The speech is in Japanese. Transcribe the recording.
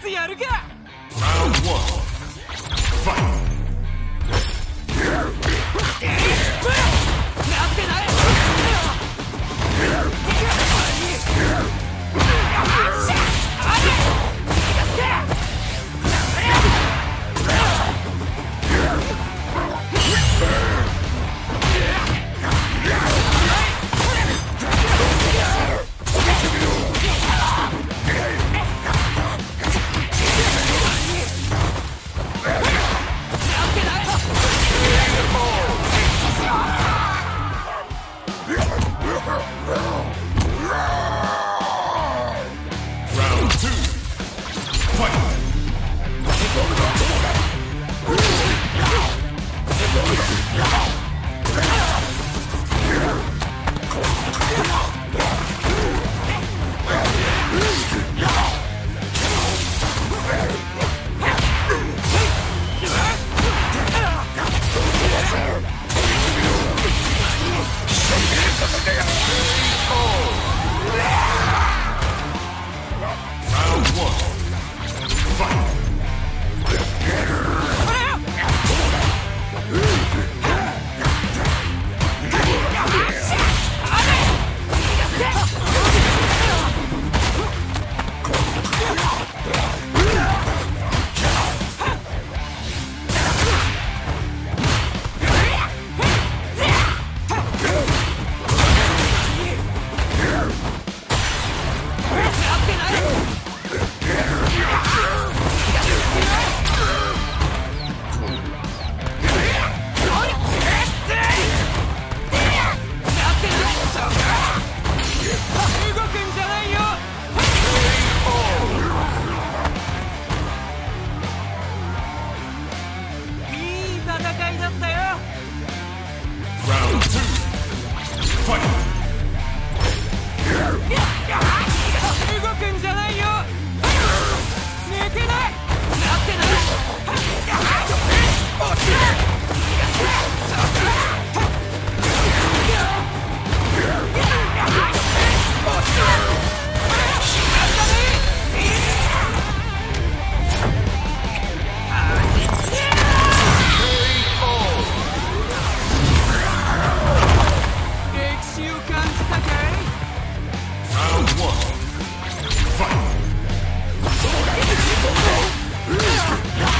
つやるか Yeah.